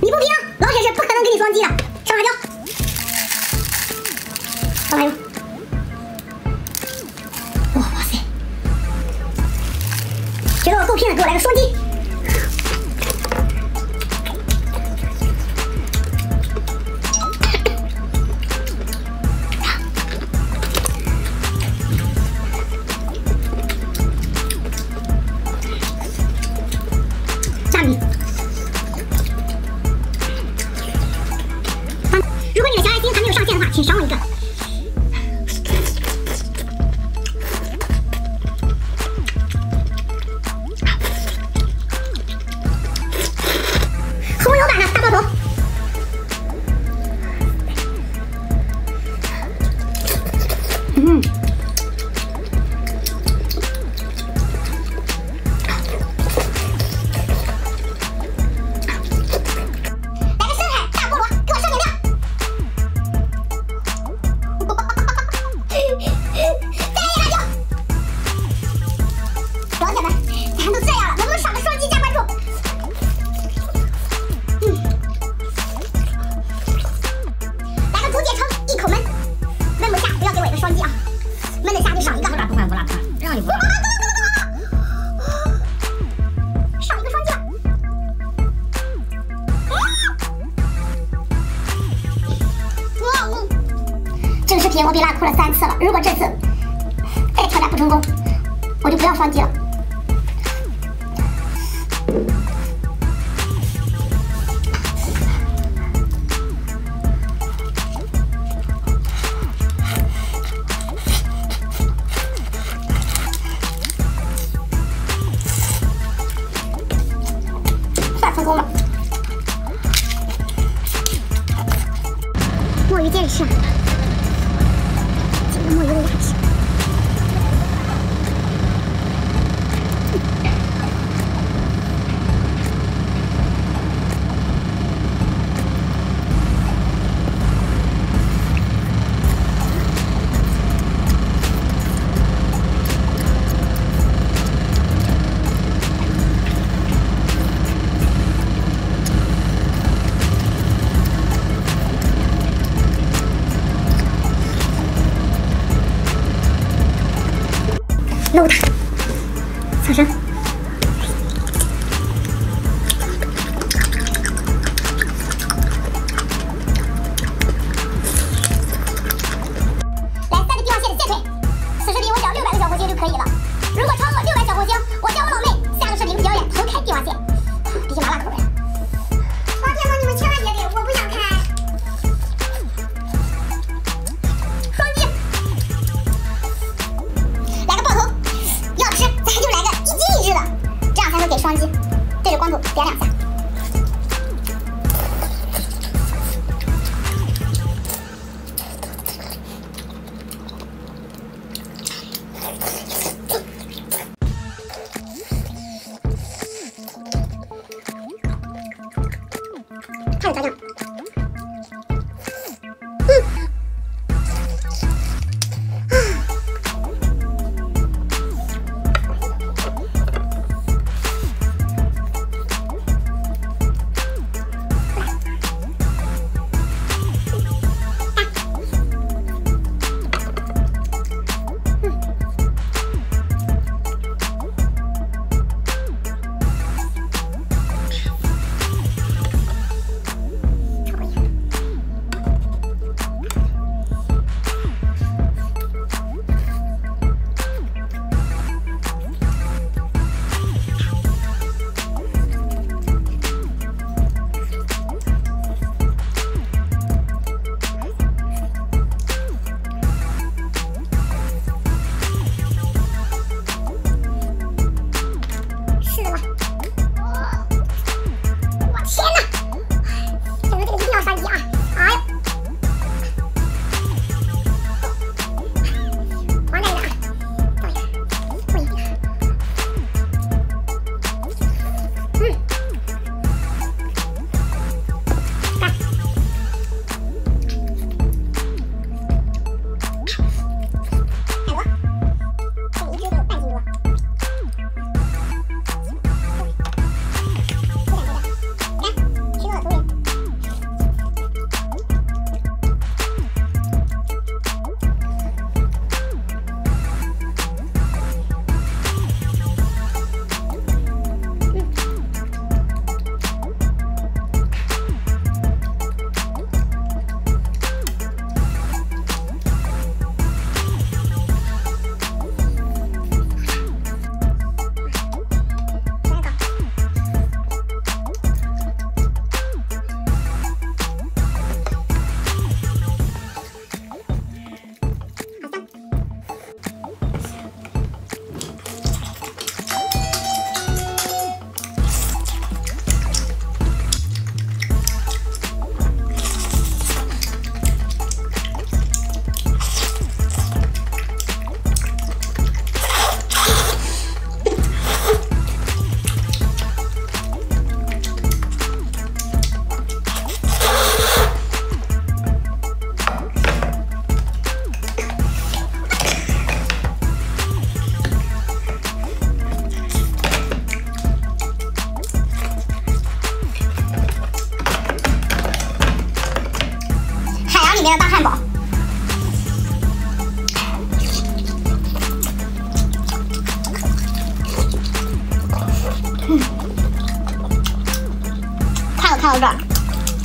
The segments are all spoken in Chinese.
你不拼，老铁是不可能给你双击的。上辣椒，上辣椒。哇哇塞！觉得我够拼的，给我来个双击。请赏我一个。上一个双击吧。这个视频我给拉哭了三次了，如果这次再挑战不成功，我就不要双击了。露它上。身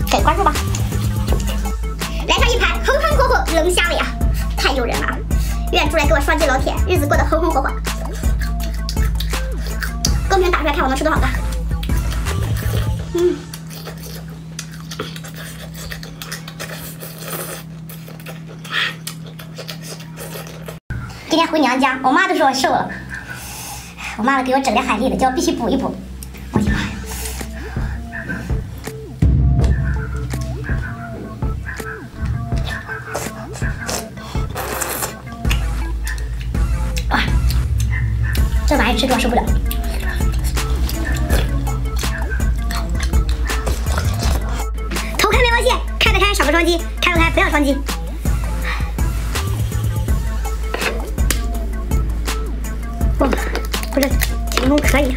看到这儿，给关注吧。来上一盘红红火火龙虾尾啊，太诱人了！愿出来给我双击老铁，日子过得红红火火。公屏打出来，看我能吃多少个。嗯。今天回娘家，我妈都说我瘦了。我妈给我整点海蛎子，叫我必须补一补。爱吃多受不了。偷看没发现？开得开少个双击，开不开不要双击。哇！不是，成功可以。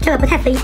这个不太肥。